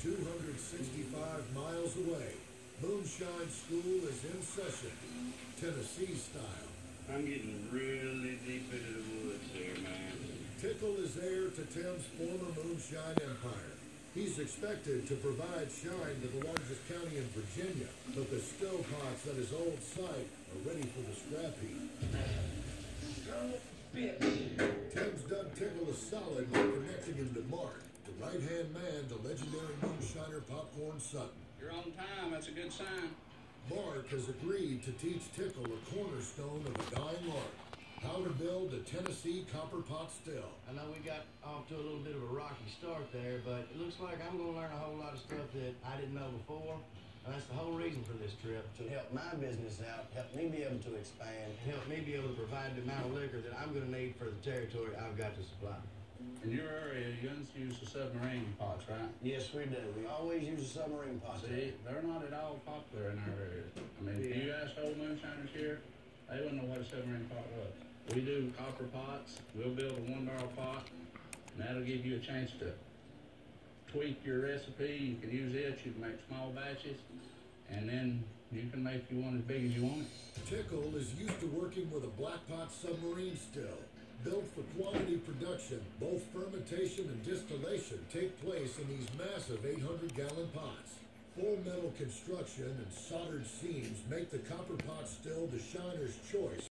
65 miles away, Moonshine School is in session, Tennessee style. I'm getting really deep into the woods there, man. Tickle is heir to Tim's former moonshine empire. He's expected to provide shine to the largest county in Virginia, but the still pots at his old site are ready for the scrap heap. Tim's done Tickle a solid by connecting him to Mark, the right-hand man to legendary moonshiner Popcorn Sutton. You're on time. That's a good sign. Mark has agreed to teach Tickle a cornerstone of a dying art, how to build a Tennessee copper pot still. I know we got off to a little bit of a rocky start there, but it looks like I'm going to learn a whole lot of stuff that I didn't know before. And that's the whole reason for this trip, to help my business out, help me be able to expand, help me be able to provide the amount of liquor that I'm going to need for the territory I've got to supply. In your area, you guys use the submarine pots, right? Yes, we do. We always use a submarine pot. See, they're not at all popular in our area. I mean, if you ask old moonshiners here, they wouldn't know what a submarine pot was. We do copper pots. We'll build a one barrel pot, and that'll give you a chance to tweak your recipe. You can use it. You can make small batches, and then you can make you one as big as you want it. Tickle is used to working with a black pot submarine still. Built for quality production, both fermentation and distillation take place in these massive 800 gallon pots. Full metal construction and soldered seams make the copper pot still the shiner's choice